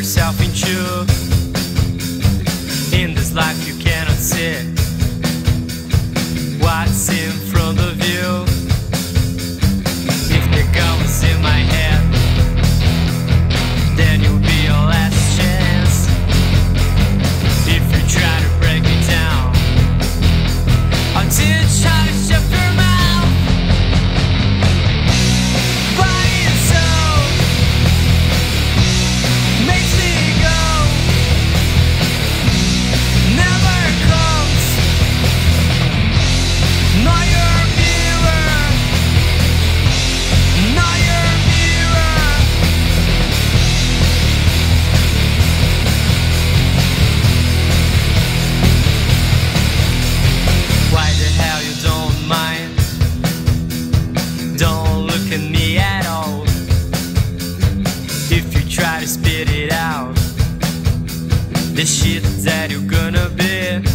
yourself spit it out. This shit that you're gonna be.